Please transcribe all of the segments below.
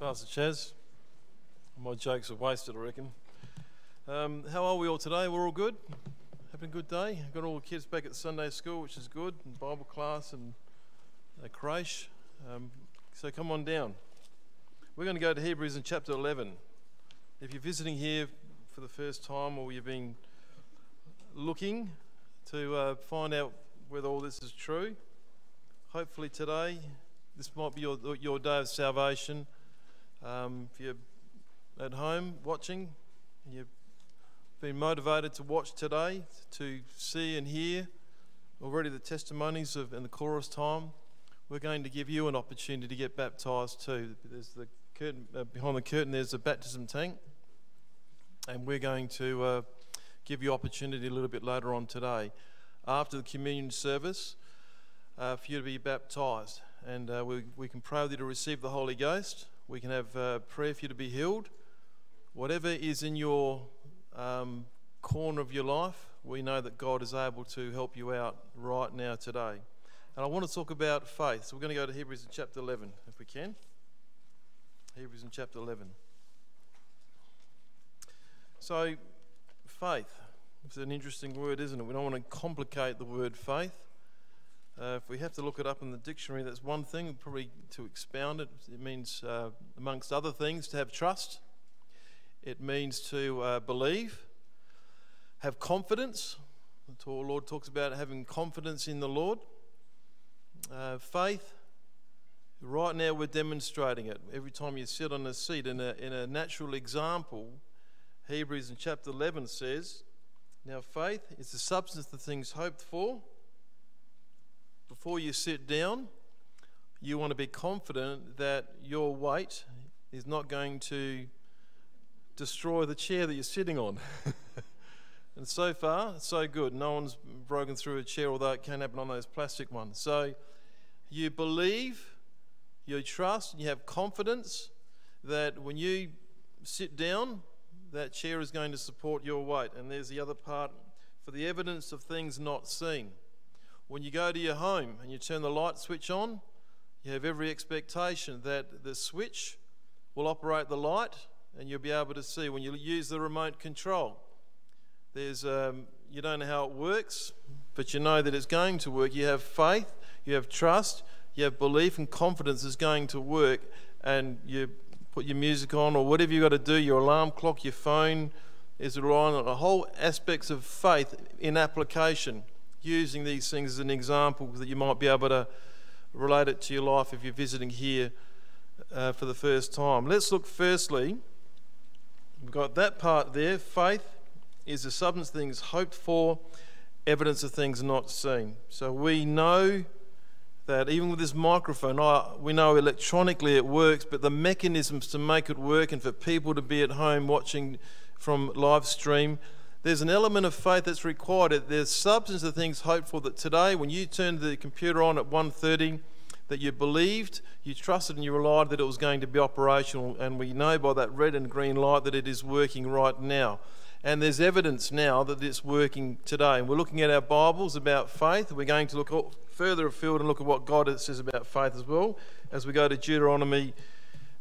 Pastor Chaz. My jokes are wasted, I reckon. Um, how are we all today? We're all good? Having a good day? Got all the kids back at Sunday school, which is good, and Bible class and a creche. Um, so come on down. We're going to go to Hebrews in chapter 11. If you're visiting here for the first time or you've been looking to uh, find out whether all this is true, hopefully today this might be your, your day of salvation. Um, if you're at home watching, you've been motivated to watch today, to see and hear already the testimonies of in the chorus time, we're going to give you an opportunity to get baptized too. There's the curtain uh, behind the curtain. There's a baptism tank, and we're going to uh, give you opportunity a little bit later on today, after the communion service, uh, for you to be baptized, and uh, we we can pray with you to receive the Holy Ghost. We can have uh, prayer for you to be healed. Whatever is in your um, corner of your life, we know that God is able to help you out right now today. And I want to talk about faith. So we're going to go to Hebrews in chapter 11, if we can. Hebrews in chapter 11. So, faith. It's an interesting word, isn't it? We don't want to complicate the word faith. Uh, if we have to look it up in the dictionary, that's one thing. Probably to expound it, it means, uh, amongst other things, to have trust. It means to uh, believe, have confidence. The Lord talks about having confidence in the Lord. Uh, faith, right now we're demonstrating it. Every time you sit on a seat, in a, in a natural example, Hebrews in chapter 11 says, Now faith is the substance of things hoped for before you sit down, you want to be confident that your weight is not going to destroy the chair that you're sitting on. and so far, so good. No one's broken through a chair, although it can happen on those plastic ones. So you believe, you trust, and you have confidence that when you sit down, that chair is going to support your weight. And there's the other part for the evidence of things not seen. When you go to your home and you turn the light switch on, you have every expectation that the switch will operate the light and you'll be able to see when you use the remote control. There's, um, you don't know how it works, but you know that it's going to work. You have faith, you have trust, you have belief and confidence is going to work, and you put your music on or whatever you've got to do, your alarm clock, your phone is relying on the whole aspects of faith in application using these things as an example that you might be able to relate it to your life if you're visiting here uh, for the first time. Let's look firstly, we've got that part there. Faith is the substance of things hoped for, evidence of things not seen. So we know that even with this microphone, we know electronically it works, but the mechanisms to make it work and for people to be at home watching from live stream there's an element of faith that's required. There's substance of things hoped for that today, when you turned the computer on at 1.30, that you believed, you trusted and you relied that it was going to be operational. And we know by that red and green light that it is working right now. And there's evidence now that it's working today. And we're looking at our Bibles about faith. We're going to look further afield and look at what God says about faith as well as we go to Deuteronomy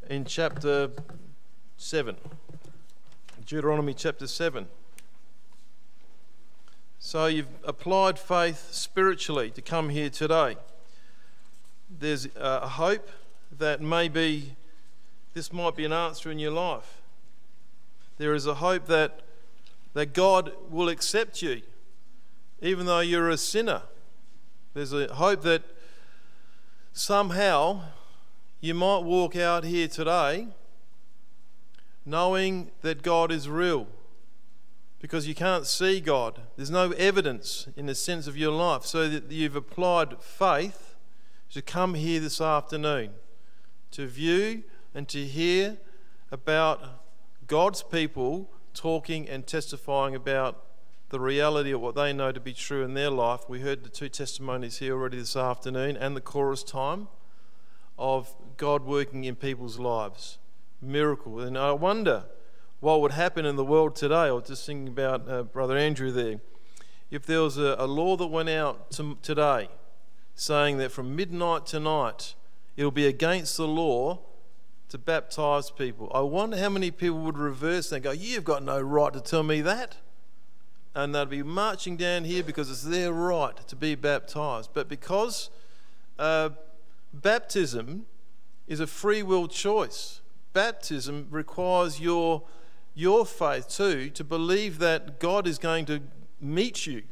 in chapter 7. Deuteronomy chapter 7. So you've applied faith spiritually to come here today. There's uh, a hope that maybe this might be an answer in your life. There is a hope that, that God will accept you, even though you're a sinner. There's a hope that somehow you might walk out here today knowing that God is real because you can't see God. There's no evidence in the sense of your life. So that you've applied faith to come here this afternoon to view and to hear about God's people talking and testifying about the reality of what they know to be true in their life. We heard the two testimonies here already this afternoon and the chorus time of God working in people's lives. Miracle. And I wonder what would happen in the world today. I was just thinking about uh, Brother Andrew there. If there was a, a law that went out to, today saying that from midnight tonight it'll be against the law to baptize people. I wonder how many people would reverse and go, You've got no right to tell me that. And they'd be marching down here because it's their right to be baptized. But because uh, baptism is a free will choice, baptism requires your, your faith too to believe that God is going to meet you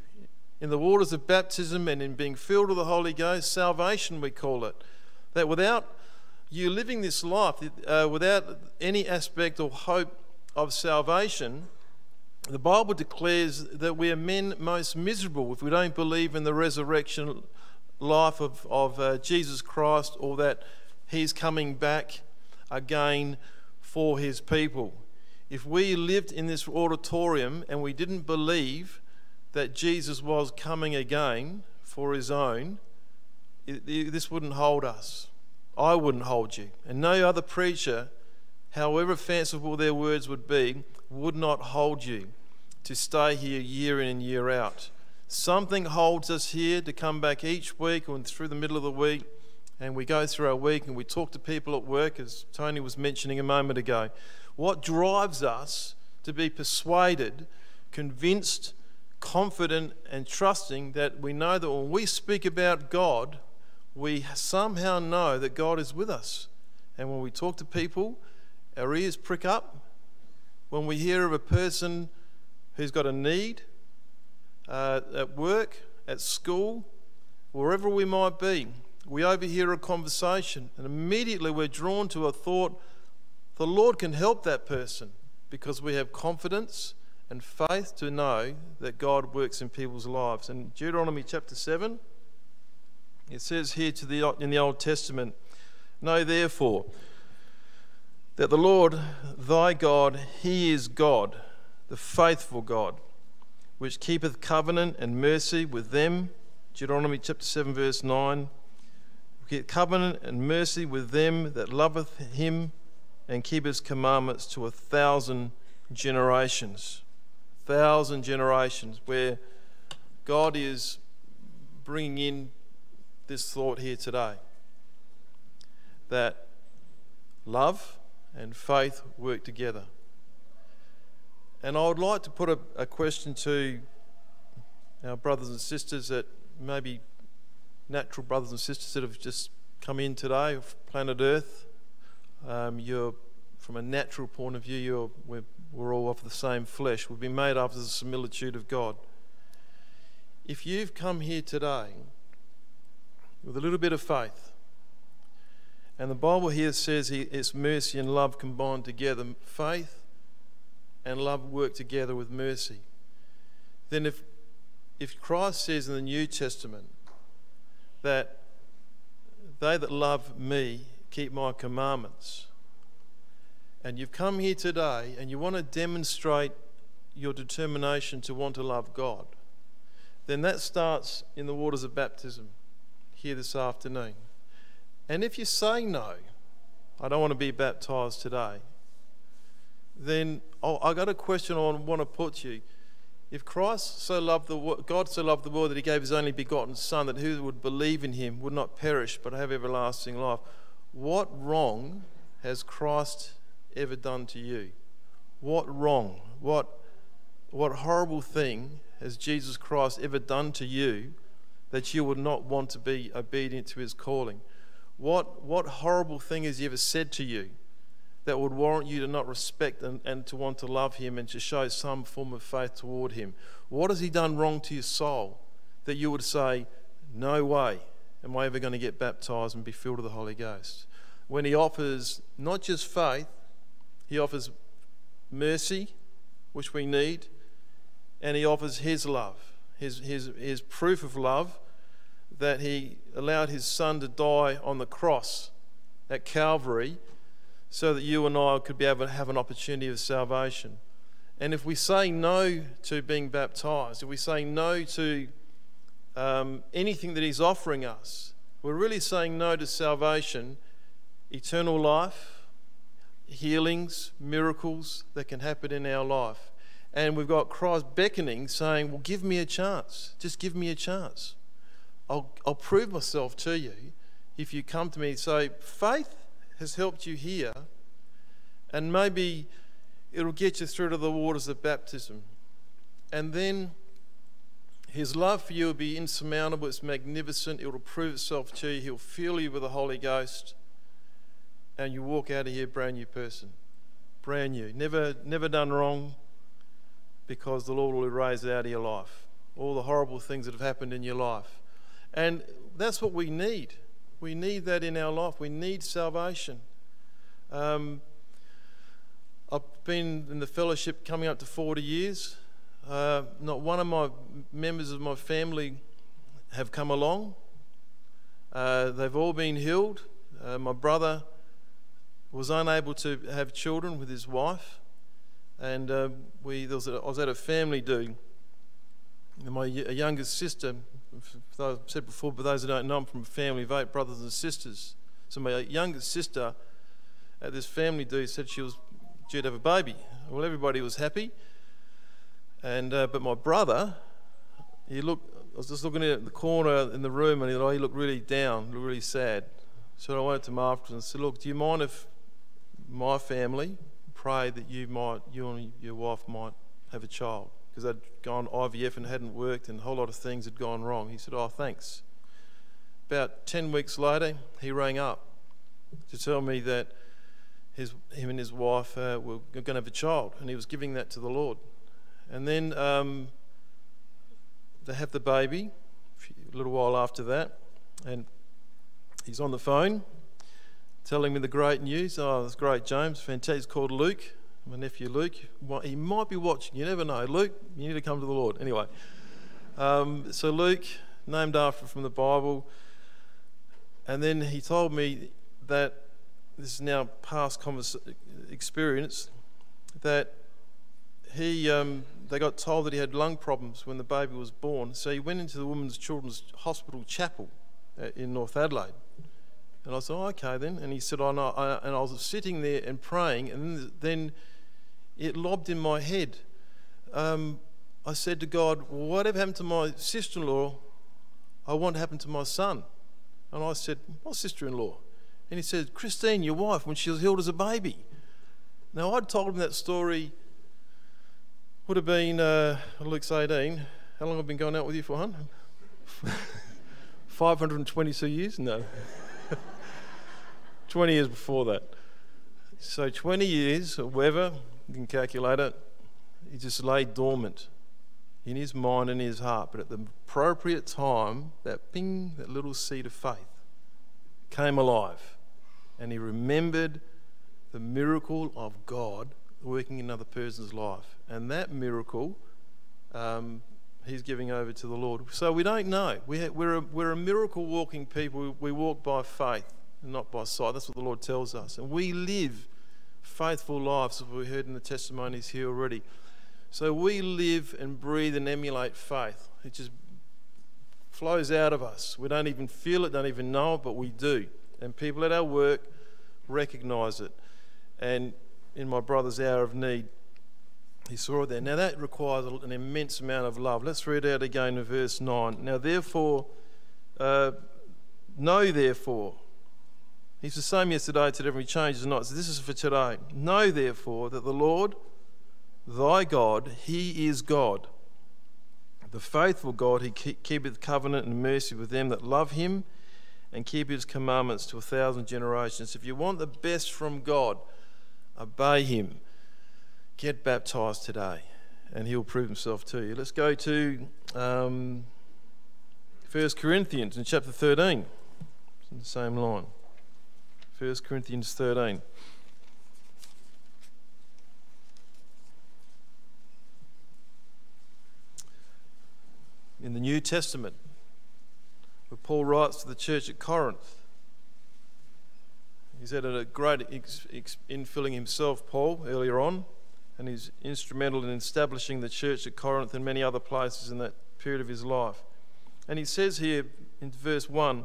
in the waters of baptism and in being filled with the Holy Ghost, salvation we call it. That without you living this life, uh, without any aspect or hope of salvation, the Bible declares that we are men most miserable if we don't believe in the resurrection life of, of uh, Jesus Christ or that He's coming back again for His people. If we lived in this auditorium and we didn't believe that Jesus was coming again for his own, it, it, this wouldn't hold us. I wouldn't hold you. And no other preacher, however fanciful their words would be, would not hold you to stay here year in and year out. Something holds us here to come back each week and through the middle of the week, and we go through our week and we talk to people at work, as Tony was mentioning a moment ago. What drives us to be persuaded, convinced, confident and trusting that we know that when we speak about God, we somehow know that God is with us. And when we talk to people, our ears prick up. When we hear of a person who's got a need uh, at work, at school, wherever we might be, we overhear a conversation and immediately we're drawn to a thought the Lord can help that person because we have confidence and faith to know that God works in people's lives. In Deuteronomy chapter 7, it says here to the, in the Old Testament, Know therefore that the Lord thy God, he is God, the faithful God, which keepeth covenant and mercy with them. Deuteronomy chapter 7, verse 9. Covenant and mercy with them that loveth him and keep his commandments to a thousand generations thousand generations, where God is bringing in this thought here today that love and faith work together. And I would like to put a, a question to our brothers and sisters that maybe natural brothers and sisters that have just come in today planet Earth. Um, you're from a natural point of view, you're, we're we're all of the same flesh. We've been made after the similitude of God. If you've come here today with a little bit of faith, and the Bible here says it's mercy and love combined together, faith and love work together with mercy, then if, if Christ says in the New Testament that they that love me keep my commandments, and you've come here today and you want to demonstrate your determination to want to love God, then that starts in the waters of baptism here this afternoon. And if you say no, I don't want to be baptized today, then oh, I got a question I want to put to you. If Christ so loved the God so loved the world that He gave His only begotten Son, that who would believe in Him would not perish but have everlasting life, what wrong has Christ ever done to you? What wrong, what, what horrible thing has Jesus Christ ever done to you that you would not want to be obedient to his calling? What, what horrible thing has he ever said to you that would warrant you to not respect and, and to want to love him and to show some form of faith toward him? What has he done wrong to your soul that you would say, No way am I ever going to get baptized and be filled with the Holy Ghost? When he offers not just faith, he offers mercy, which we need, and He offers His love, His, his, his proof of love that He allowed His Son to die on the cross at Calvary so that you and I could be able to have an opportunity of salvation. And if we say no to being baptized, if we say no to um, anything that He's offering us, we're really saying no to salvation, eternal life, healings, miracles that can happen in our life. And we've got Christ beckoning, saying, Well, give me a chance. Just give me a chance. I'll, I'll prove myself to you if you come to me and say, Faith has helped you here, And maybe it'll get you through to the waters of baptism. And then his love for you will be insurmountable, it's magnificent, it will prove itself to you. He'll fill you with the Holy Ghost, and you walk out of here brand new person. Brand new. Never, never done wrong because the Lord will erase out of your life. All the horrible things that have happened in your life. And that's what we need. We need that in our life. We need salvation. Um, I've been in the fellowship coming up to 40 years. Uh, not one of my members of my family have come along. Uh, they've all been healed. Uh, my brother was unable to have children with his wife, and uh, we there was a, I was at a family do. And my youngest sister, I said before, but those who don't know, I'm from a family of eight brothers and sisters. So my youngest sister at this family do said she was due to have a baby. Well, everybody was happy, and uh, but my brother, he looked. I was just looking at the corner in the room, and he, he looked really down, looked really sad. So I went to him after and said, "Look, do you mind if my family pray that you might, you and your wife might have a child?" Because they'd gone IVF and hadn't worked, and a whole lot of things had gone wrong. He said, "Oh, thanks." About ten weeks later, he rang up to tell me that his, him and his wife uh, were going to have a child, and he was giving that to the Lord. And then um, they have the baby a little while after that, and he's on the phone telling me the great news. Oh, it's great, James. Fantastic. He's called Luke, my nephew Luke. He might be watching. You never know. Luke, you need to come to the Lord. Anyway, um, so Luke, named after from the Bible, and then he told me that this is now past convers- experience, that he um, they got told that he had lung problems when the baby was born. So he went into the Women's Children's Hospital chapel uh, in North Adelaide. And I said, oh, okay then. And he said, oh, no. And I was sitting there and praying, and then it lobbed in my head. Um, I said to God, well, whatever happened to my sister in law, I want to happen to my son. And I said, my sister in law? And he said, Christine, your wife, when she was healed as a baby. Now, I'd told him that story would have been, uh, Luke's 18. How long have I been going out with you for, hun? 522 years? No. 20 years before that. So 20 years, or whatever, you can calculate it, he just lay dormant in his mind and his heart. But at the appropriate time, that ping, that little seed of faith came alive. And he remembered the miracle of God working in another person's life. And that miracle, um, he's giving over to the Lord. So we don't know. We we're, a, we're a miracle walking people. We walk by faith not by sight. That's what the Lord tells us. And we live faithful lives, as we heard in the testimonies here already. So we live and breathe and emulate faith. It just flows out of us. We don't even feel it, don't even know it, but we do. And people at our work recognize it. And in my brother's hour of need, he saw it there. Now that requires an immense amount of love. Let's read out again in verse 9. Now, therefore, uh, know therefore, he's the same yesterday, today, every changes not. So this is for today. Know therefore that the Lord, thy God, he is God. The faithful God, he keepeth covenant and mercy with them that love him and keep his commandments to a thousand generations. If you want the best from God, obey him. Get baptized today, and he'll prove himself to you. Let's go to um, 1 Corinthians in chapter 13. It's in the same line. 1 Corinthians 13. In the New Testament, where Paul writes to the church at Corinth. He's had a great ex- ex- infilling himself, Paul, earlier on, and he's instrumental in establishing the church at Corinth and many other places in that period of his life. And he says here in verse 1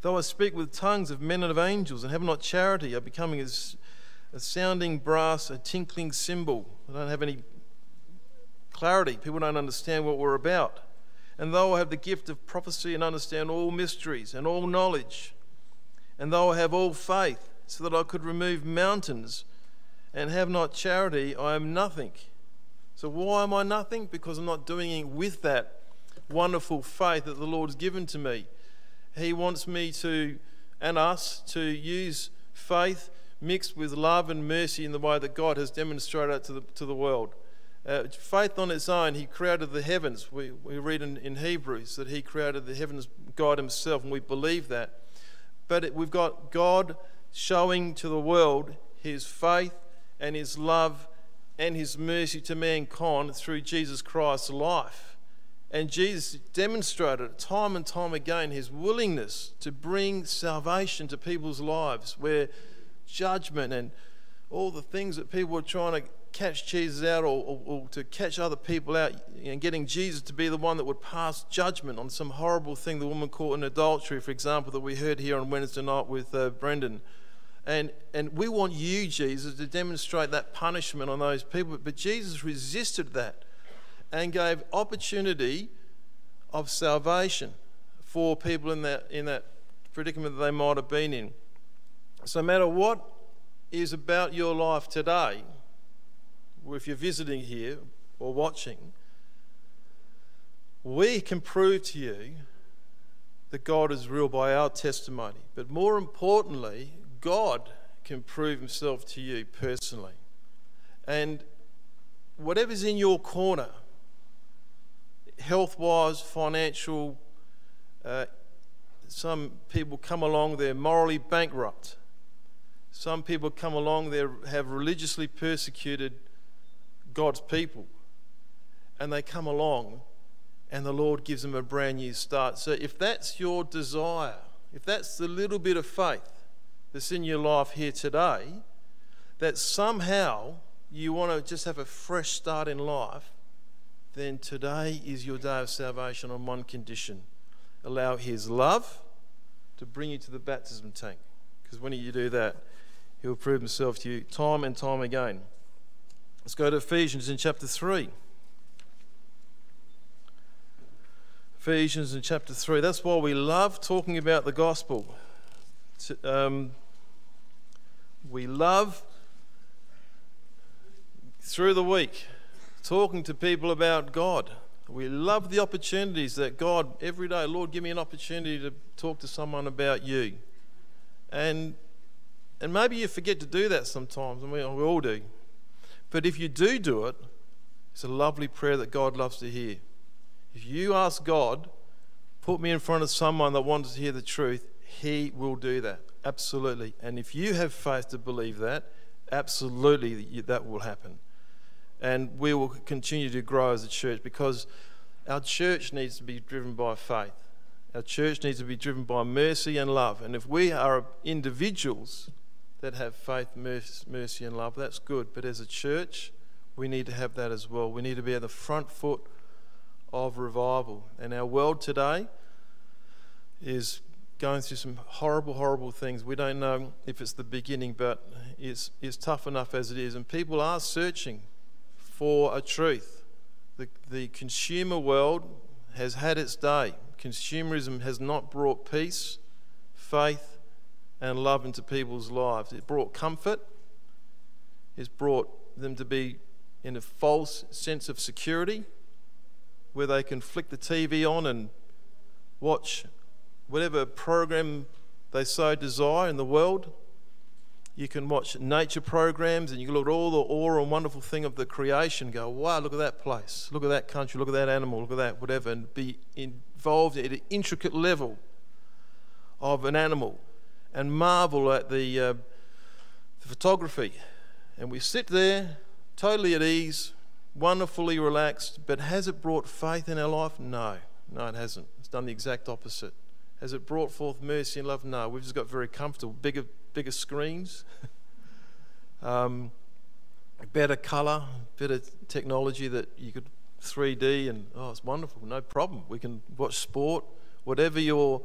Though I speak with tongues of men and of angels and have not charity, I'm becoming as a sounding brass, a tinkling cymbal. I don't have any clarity. People don't understand what we're about. And though I have the gift of prophecy and understand all mysteries and all knowledge, and though I have all faith, so that I could remove mountains, and have not charity, I am nothing. So, why am I nothing? Because I'm not doing it with that wonderful faith that the Lord's given to me. He wants me to, and us, to use faith mixed with love and mercy in the way that God has demonstrated to the, to the world. Uh, faith on its own, He created the heavens. We, we read in, in Hebrews that He created the heavens, God Himself, and we believe that. But it, we've got God showing to the world His faith and His love and His mercy to mankind through Jesus Christ's life. And Jesus demonstrated time and time again his willingness to bring salvation to people's lives where judgment and all the things that people were trying to catch Jesus out or, or, or, to catch other people out and getting Jesus to be the one that would pass judgment on some horrible thing the woman caught in adultery, for example, that we heard here on Wednesday night with uh, Brendan. And, and we want you, Jesus, to demonstrate that punishment on those people. But Jesus resisted that and gave opportunity of salvation for people in that, in that predicament that they might have been in. So, no matter what is about your life today, or if you're visiting here or watching, we can prove to you that God is real by our testimony. But more importantly, God can prove himself to you personally. And whatever's in your corner, health wise, financial, uh, some people come along, they're morally bankrupt. Some people come along, they have religiously persecuted God's people. And they come along, and the Lord gives them a brand new start. So if that's your desire, if that's the little bit of faith that's in your life here today, that somehow you want to just have a fresh start in life, then today is your day of salvation on one condition allow His love to bring you to the baptism tank. Because when you do that, He'll prove Himself to you time and time again. Let's go to Ephesians in chapter 3. Ephesians in chapter 3. That's why we love talking about the gospel. Um, we love through the week talking to people about God. We love the opportunities that God, every day, Lord, give me an opportunity to talk to someone about you. And, and maybe you forget to do that sometimes, and we, we all do. But if you do do it, it's a lovely prayer that God loves to hear. If you ask God, put me in front of someone that wants to hear the truth, He will do that. Absolutely. And if you have faith to believe that, absolutely that will happen and we will continue to grow as a church because our church needs to be driven by faith. Our church needs to be driven by mercy and love. And if we are individuals that have faith, mercy, and love, that's good. But as a church, we need to have that as well. We need to be at the front foot of revival. And our world today is going through some horrible, horrible things. We don't know if it's the beginning, but it's, it's tough enough as it is. And people are searching for a truth. The, the consumer world has had its day. Consumerism has not brought peace, faith, and love into people's lives. It brought comfort, it's brought them to be in a false sense of security where they can flick the TV on and watch whatever program they so desire in the world. You can watch nature programs and you can look at all the awe and wonderful thing of the creation, go, wow, look at that place, look at that country, look at that animal, look at that, whatever, and be involved at an intricate level of an animal and marvel at the, uh, the photography. And we sit there totally at ease, wonderfully relaxed, but has it brought faith in our life? No, no, it hasn't. It's done the exact opposite. Has it brought forth mercy and love? No, we've just got very comfortable, bigger bigger screens, um, better colour, better technology that you could 3D and oh, it's wonderful, no problem. We can watch sport, whatever your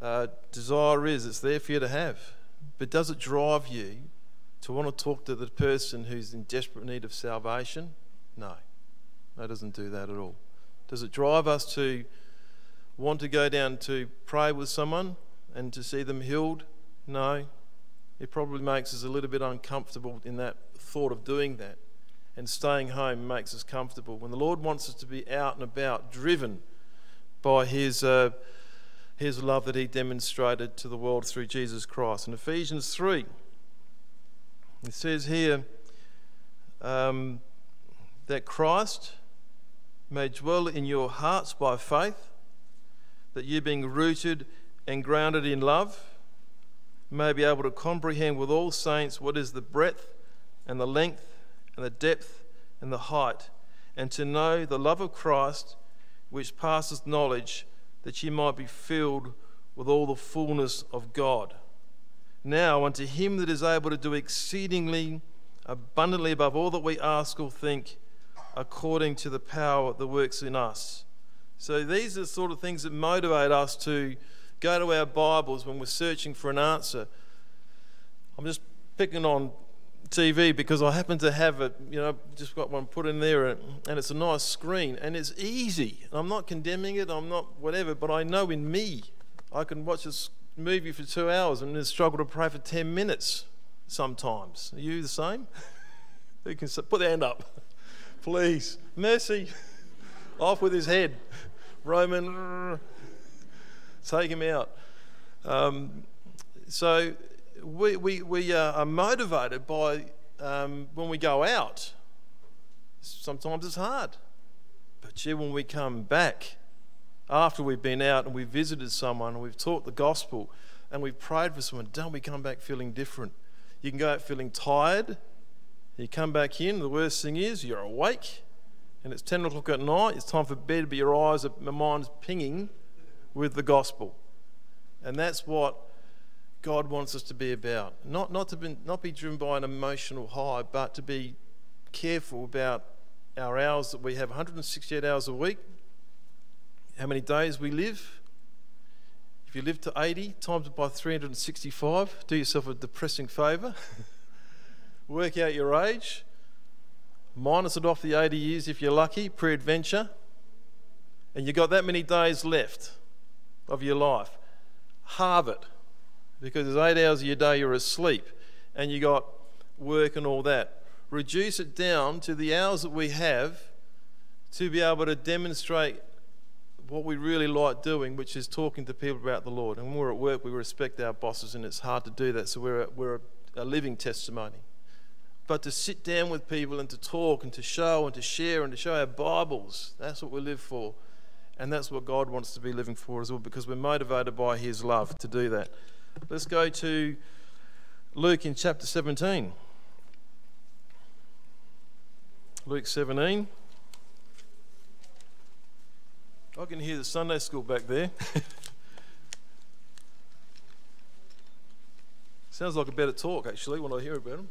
uh, desire is, it's there for you to have. But does it drive you to want to talk to the person who's in desperate need of salvation? No, that doesn't do that at all. Does it drive us to want to go down to pray with someone and to see them healed? No. it probably makes us a little bit uncomfortable in that thought of doing that. And staying home makes us comfortable. When the Lord wants us to be out and about, driven by His, uh, His love that He demonstrated to the world through Jesus Christ. In Ephesians 3, it says here um, that Christ may dwell in your hearts by faith, that you being rooted and grounded in love, may be able to comprehend with all saints what is the breadth and the length and the depth and the height, and to know the love of Christ which passes knowledge, that ye might be filled with all the fullness of God. Now, unto him that is able to do exceedingly abundantly above all that we ask or think, according to the power that works in us. So, these are the sort of things that motivate us to go to our Bibles when we're searching for an answer. I'm just picking on TV because I happen to have it, you know, just got one put in there and, and it's a nice screen and it's easy. I'm not condemning it, I'm not whatever, but I know in me I can watch this movie for two hours and then struggle to pray for 10 minutes sometimes. Are you the same? Who can put their hand up? Please. Mercy. Off with his head. Roman, take him out. Um, so we, we, we uh, are motivated by um, when we go out. Sometimes it's hard. But yeah, when we come back after we've been out and we've visited someone and we've taught the gospel and we've prayed for someone, don't we come back feeling different? You can go out feeling tired. You come back in, the worst thing is you're awake and it's 10 o'clock at night. It's time for bed, but your eyes, my mind's pinging with the gospel. And that's what God wants us to be about. Not, not to be, not be driven by an emotional high, but to be careful about our hours that we have 168 hours a week, how many days we live. If you live to 80, times it by 365, do yourself a depressing favour. Work out your age, minus it off the 80 years if you're lucky, pre adventure, and you've got that many days left of your life. Halve it because there's eight hours of your day you're asleep and you got work and all that. Reduce it down to the hours that we have to be able to demonstrate what we really like doing, which is talking to people about the Lord. And when we're at work, we respect our bosses, and it's hard to do that, so we're a, we're a living testimony. But to sit down with people and to talk and to show and to share and to show our Bibles, that's what we live for. And that's what God wants to be living for as well, because we're motivated by His love to do that. Let's go to Luke in chapter 17. Luke 17. I can hear the Sunday school back there. Sounds like a better talk, actually, when I hear about them.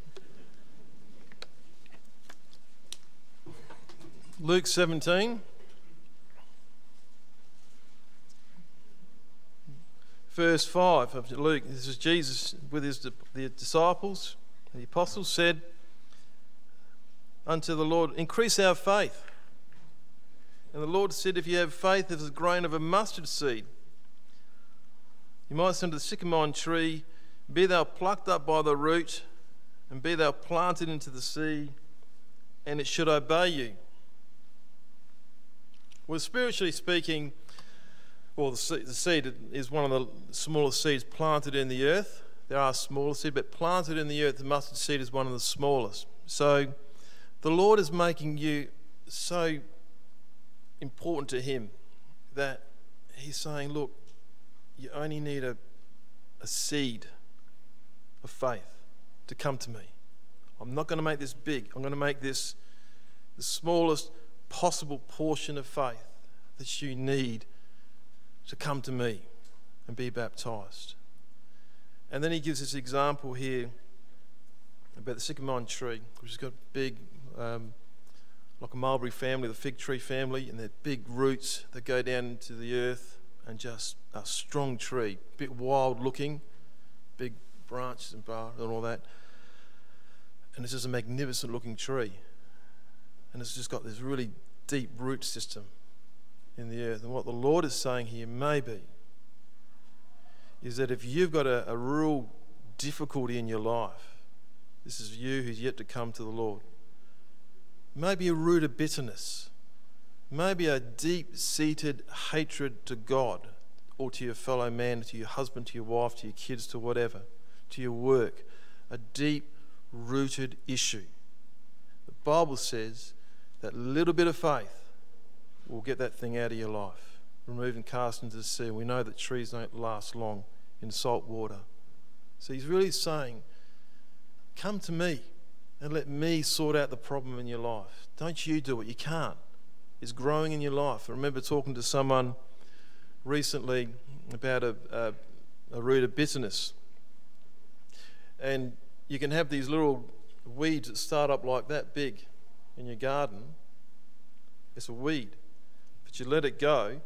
Luke 17. Verse 5 of Luke. This is Jesus with his the disciples, the apostles said unto the Lord, Increase our faith. And the Lord said, If you have faith as a grain of a mustard seed, you might say to the sycamore tree, Be thou plucked up by the root, and be thou planted into the sea, and it should obey you. Well, spiritually speaking, well, the seed, the seed is one of the smallest seeds planted in the earth. There are smaller seeds, but planted in the earth, the mustard seed is one of the smallest. So the Lord is making you so important to Him that He's saying, Look, you only need a, a seed of faith to come to me. I'm not going to make this big, I'm going to make this the smallest possible portion of faith that you need to come to me and be baptized. And then he gives this example here about the sycamore tree, which has got big, um, like a mulberry family, the fig tree family, and their big roots that go down into the earth, and just a strong tree, a bit wild looking, big branches and bar and all that. And it's just a magnificent looking tree. And it's just got this really deep root system in the earth. And what the Lord is saying here, maybe, is that if you've got a, a real difficulty in your life. This is you who's yet to come to the Lord. Maybe a root of bitterness. Maybe a deep seated hatred to God or to your fellow man, to your husband, to your wife, to your kids, to whatever, to your work. A deep rooted issue. The Bible says that little bit of faith will get that thing out of your life. Remove and cast into the sea. We know that trees don't last long in salt water. So he's really saying, Come to me and let me sort out the problem in your life. Don't you do it. You can't. It's growing in your life. I remember talking to someone recently about a, a, a root of bitterness. And you can have these little weeds that start up like that big in your garden. It's a weed. But you let it go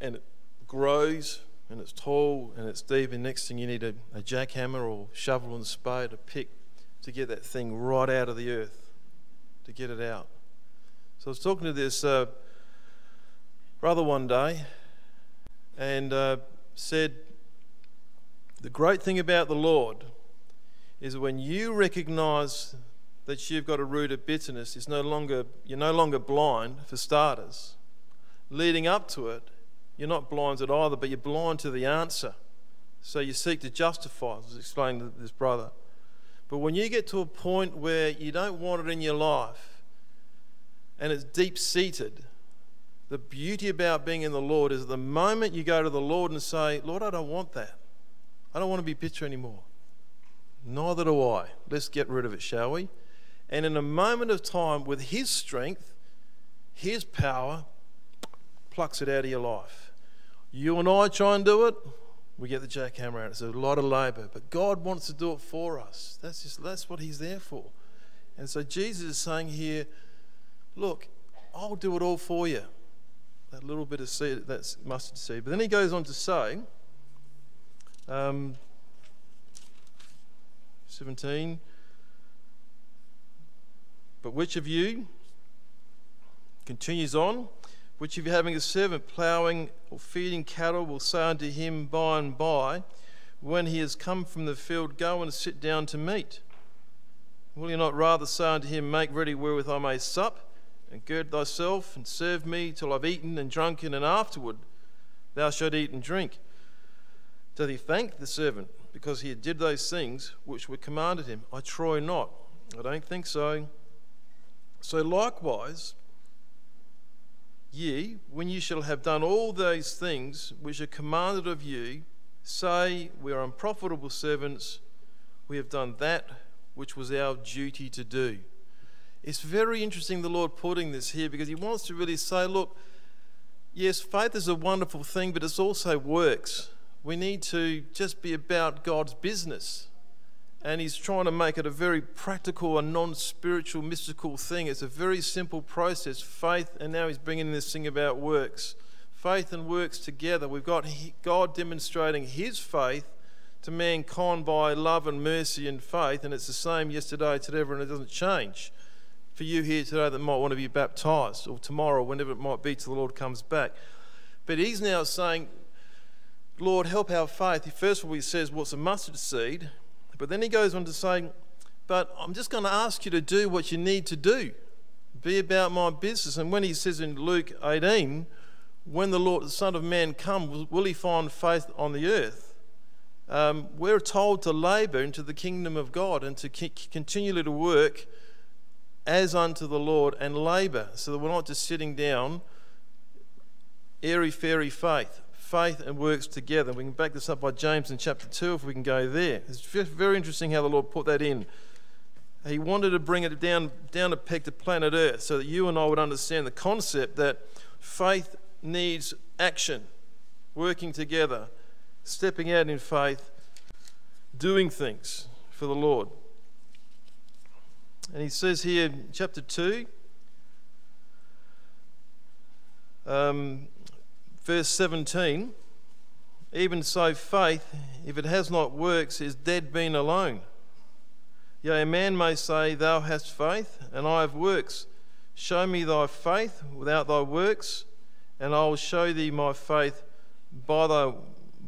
and it grows and it's tall and it's deep, and next thing you need a, a jackhammer or shovel and spade, a pick to get that thing right out of the earth, to get it out. So I was talking to this uh, brother one day and uh, said, The great thing about the Lord is when you recognize that you've got a root of bitterness, it's no longer, you're no longer blind, for starters. Leading up to it, you're not blinded either, but you're blind to the answer. So you seek to justify, I was explaining to this brother. But when you get to a point where you don't want it in your life and it's deep seated, the beauty about being in the Lord is the moment you go to the Lord and say, Lord, I don't want that. I don't want to be bitter anymore. Neither do I. Let's get rid of it, shall we? And in a moment of time, with His strength, His power, plucks it out of your life. You and I try and do it, we get the jackhammer out. It's a lot of labor, but God wants to do it for us. That's just that's what He's there for. And so Jesus is saying here, look, I'll do it all for you. That little bit of seed, that's mustard seed. But then he goes on to say, um, 17. But which of you continues on? Which if having a servant ploughing or feeding cattle will say unto him by and by, when he has come from the field, go and sit down to meat? Will you not rather say unto him, Make ready wherewith I may sup, and gird thyself, and serve me till I've eaten and drunken, and afterward thou shalt eat and drink? Doth he thank the servant because he did those things which were commanded him? I troy not. I don't think so. So likewise, Ye, when ye shall have done all those things which are commanded of you, say, We are unprofitable servants, we have done that which was our duty to do. It's very interesting the Lord putting this here because He wants to really say, Look, yes, faith is a wonderful thing, but it's also works. We need to just be about God's business and he's trying to make it a very practical and non spiritual, mystical thing. It's a very simple process faith, and now he's bringing this thing about works. Faith and works together. We've got God demonstrating his faith to mankind by love and mercy and faith, and it's the same yesterday, today, and it doesn't change. For you here today that might want to be baptized, or tomorrow, whenever it might be, till the Lord comes back. But he's now saying, Lord, help our faith. First of all, he says, What's a mustard seed? But then he goes on to say, But I'm just going to ask you to do what you need to do. Be about my business. And when he says in Luke 18, when the Lord, the Son of Man, comes, will he find faith on the earth? Um, we're told to labour into the kingdom of God and to continually to work as unto the Lord and labour, so that we're not just sitting down, airy fairy faith faith and works together. We can back this up by James in chapter 2 if we can go there. It's very interesting how the Lord put that in. He wanted to bring it down, down a peg to planet Earth so that you and I would understand the concept that faith needs action, working together, stepping out in faith, doing things for the Lord. And he says here, in chapter 2, um, verse 17 Even so, faith, if it has not works, is dead being alone. Yea, a man may say, Thou hast faith, and I have works. Show me thy faith without thy works, and I will show thee my faith by, thy,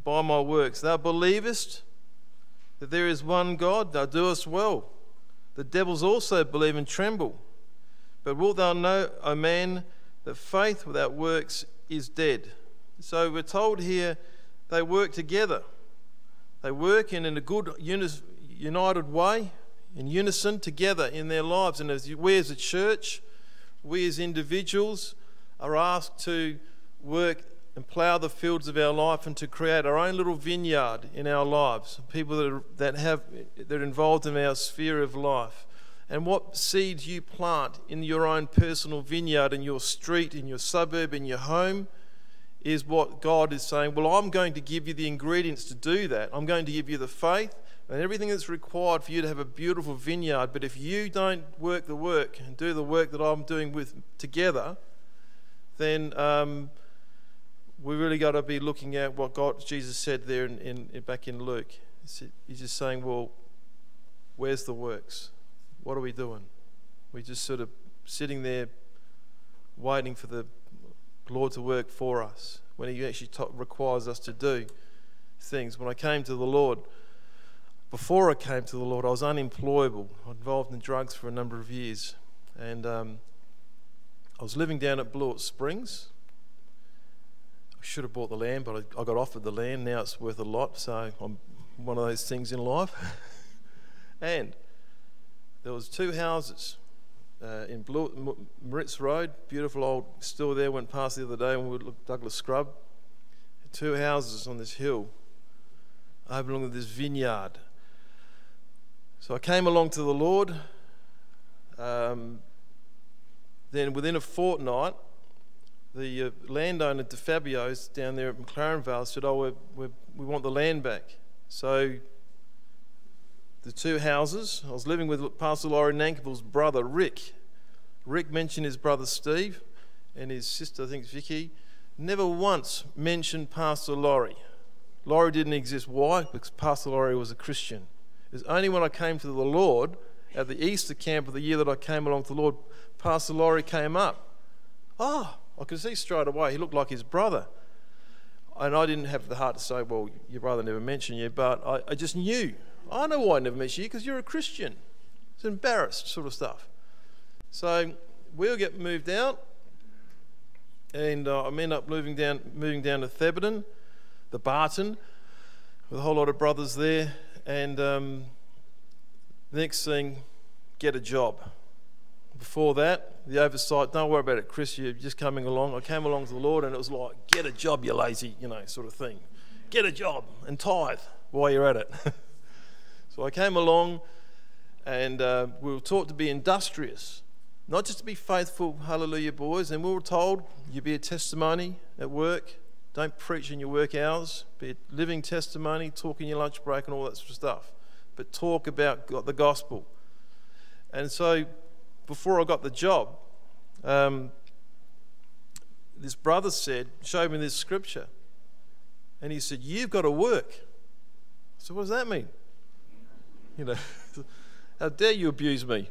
by my works. Thou believest that there is one God, thou doest well. The devils also believe and tremble. But wilt thou know, O man, that faith without works is dead? So we're told here they work together. They work in, in a good, united way, in unison together in their lives. And as we as a church, we as individuals are asked to work and plough the fields of our life and to create our own little vineyard in our lives. People that, are, that have that are involved in our sphere of life. And what seeds you plant in your own personal vineyard, in your street, in your suburb, in your home, is what God is saying. Well, I'm going to give you the ingredients to do that. I'm going to give you the faith and everything that's required for you to have a beautiful vineyard. But if you don't work the work and do the work that I'm doing with together, then um, we really got to be looking at what God Jesus said there in, in, back in Luke. He's just saying, well, where's the works? What are we doing? We're just sort of sitting there waiting for the Lord to work for us when He actually requires us to do things. When I came to the Lord, before I came to the Lord, I was unemployable. Involved in drugs for a number of years. And um, I was living down at Blewitt Springs. I should have bought the land, but I, I got offered the land. Now it's worth a lot, so I'm one of those things in life. and there was two houses uh, in Blue, Moritz Road, beautiful old, still there, went past the other day when we looked Douglas Scrub. Two houses on this hill overlooking this vineyard. So I came along to the Lord. Um, then within a fortnight, the uh, landowner, DeFabio's down there at McLaren Vale, said, Oh, we're, we want the land back. So the two houses. I was living with Pastor Laurie Nankiville's brother, Rick. Rick mentioned his brother Steve and his sister, I think Vicky. Never once mentioned Pastor Laurie. Laurie didn't exist. Why? Because Pastor Laurie was a Christian. It was only when I came to the Lord at the Easter camp of the year that I came along to the Lord, Pastor Laurie came up. Oh, I could see straight away. He looked like his brother. And I didn't have the heart to say, well, your brother never mentioned you, but I, I just knew. I know why I never met you because you're a Christian. It's embarrassed sort of stuff. So we'll get moved out, and uh, I end up moving down, moving down to Thebarton, the Barton, with a whole lot of brothers there. And um, next thing, get a job. Before that, the oversight, don't worry about it, Chris, you're just coming along. I came along to the Lord and it was like, get a job, you lazy, you know, sort of thing. Get a job and tithe while you're at it. So I came along and uh, we were taught to be industrious, not just to be faithful, hallelujah, boys. And we were told you be a testimony at work. Don't preach in your work hours. Be a living testimony, talk in your lunch break and all that sort of stuff. But talk about the gospel. And so before I got the job, um, this brother said, showed me this scripture. And he said, You've got to work. So, what does that mean? You know, how dare you abuse me?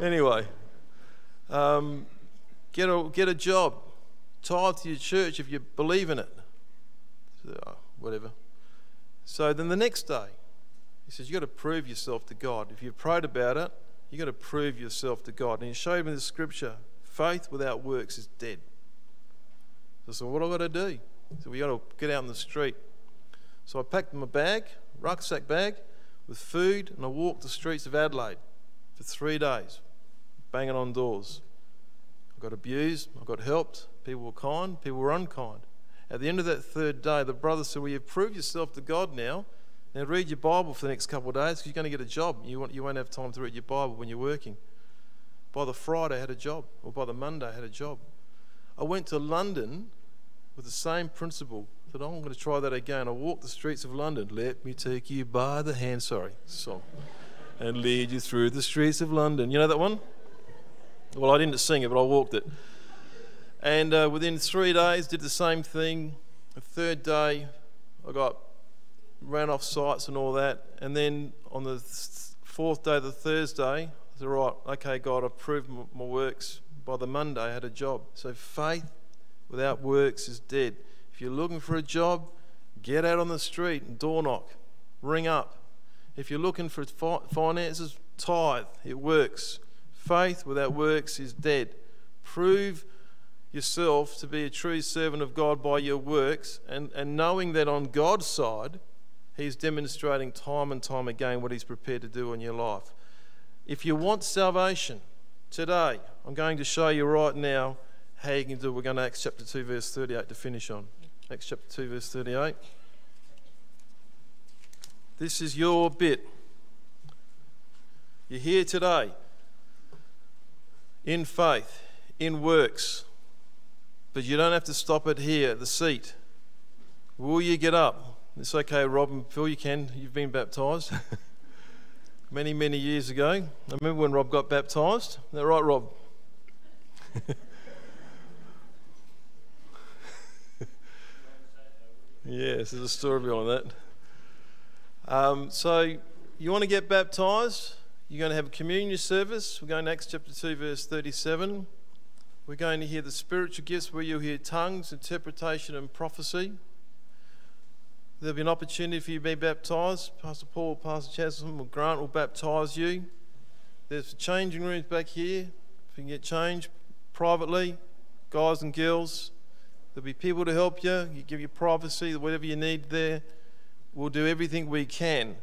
Anyway, um, get a get a job, tithe to your church if you believe in it. So, oh, whatever. So then the next day, he says You've got to prove yourself to God. If you've prayed about it, you've got to prove yourself to God. And he showed me the scripture: faith without works is dead. So I said, what do I got to do? So we got to get out in the street. So I packed my bag, rucksack bag with food, and I walked the streets of Adelaide for three days, banging on doors. I got abused, I got helped, people were kind, people were unkind. At the end of that third day, the brother said, Well, you've proved yourself to God now. Now read your Bible for the next couple of days because you're going to get a job. You, want, you won't have time to read your Bible when you're working. By the Friday, I had a job, or by the Monday, I had a job. I went to London with the same principle oh, I'm going to try that again. I walked the streets of London. Let me take you by the hand. Sorry, song. and lead you through the streets of London. You know that one? Well, I didn't sing it, but I walked it. And uh, within three days, did the same thing. The third day, I got ran off sites and all that. And then on the th- fourth day, the Thursday, I said, right, okay, God, I've proved my works. By the Monday, I had a job. So faith without works is dead. If you're looking for a job, get out on the street and door knock, ring up. If you're looking for fi- finances, tithe. It works. Faith without works is dead. Prove yourself to be a true servant of God by your works, and, and knowing that on God's side, He's demonstrating time and time again what He's prepared to do in your life. If you want salvation today, I'm going to show you right now how you can do it. We're going to Acts chapter 2, verse 38 to finish on. Acts chapter 2, verse 38. This is your bit. You're here today in faith, in works, but you don't have to stop it here at the seat. Will you get up? It's okay, Rob and Phil, you can. You've been baptized many, many years ago. I remember when Rob got baptized. Is that right, Rob? yes, there's a story behind that. Um, so, you want to get baptized? You're going to have a communion service. We're going to Acts chapter 2, verse 37. We're going to hear the spiritual gifts where you'll hear tongues, interpretation, and prophecy. There'll be an opportunity for you to be baptized. Pastor Paul, Pastor Chasm, or Grant will baptize you. There's changing rooms back here. If you can get changed privately, guys and girls. There'll be people to help you. You give your privacy, whatever you need there. We'll do everything we can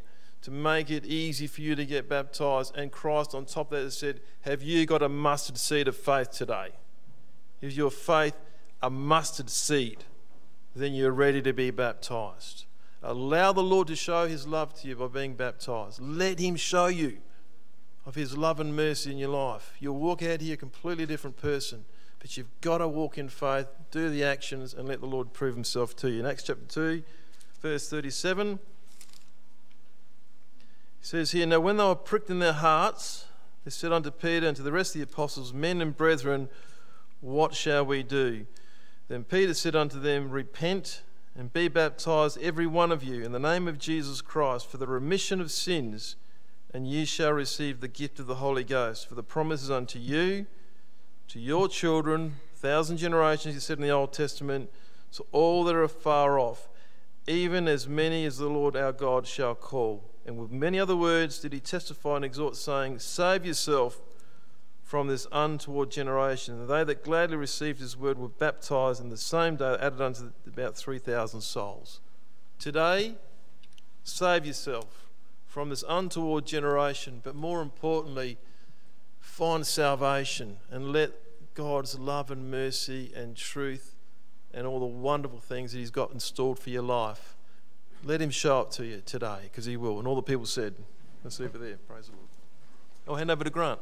to make it easy for you to get baptized. And Christ, on top of that, has said, Have you got a mustard seed of faith today? Is your faith a mustard seed? Then you're ready to be baptized. Allow the Lord to show his love to you by being baptized. Let him show you of his love and mercy in your life. You'll walk out here a completely different person, but you've got to walk in faith, do the actions, and let the Lord prove himself to you. In Acts chapter 2, verse 37, he says here, Now when they were pricked in their hearts, they said unto Peter and to the rest of the apostles, Men and brethren, what shall we do? Then Peter said unto them, Repent and be baptized, every one of you, in the name of Jesus Christ, for the remission of sins, and ye shall receive the gift of the Holy Ghost. For the promise is unto you, to your children, thousand generations, he said in the Old Testament, to all that are far off, even as many as the Lord our God shall call. And with many other words did he testify and exhort, saying, Save yourself from this untoward generation. And they that gladly received his word were baptized, and the same day added unto about 3,000 souls. Today, save yourself from this untoward generation, but more importantly, find salvation and let God's love and mercy and truth and all the wonderful things that He's got installed for your life let him show up to you today because he will. And all the people said, let's it there. Praise the Lord. I'll hand over to Grant.